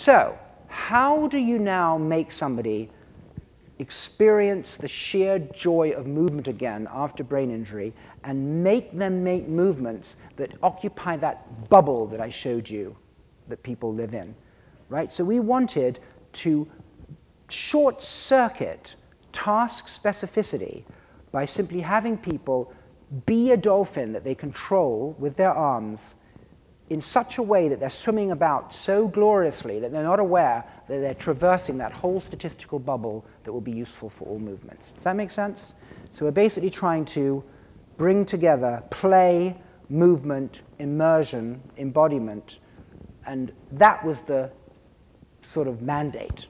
So, how do you now make somebody experience the sheer joy of movement again after brain injury and make them make movements that occupy that bubble that I showed you that people live in? Right? So we wanted to short circuit task specificity by simply having people be a dolphin that they control with their arms in such a way that they're swimming about so gloriously that they're not aware that they're traversing that whole statistical bubble that will be useful for all movements. Does that make sense? So we're basically trying to bring together play, movement, immersion, embodiment, and that was the sort of mandate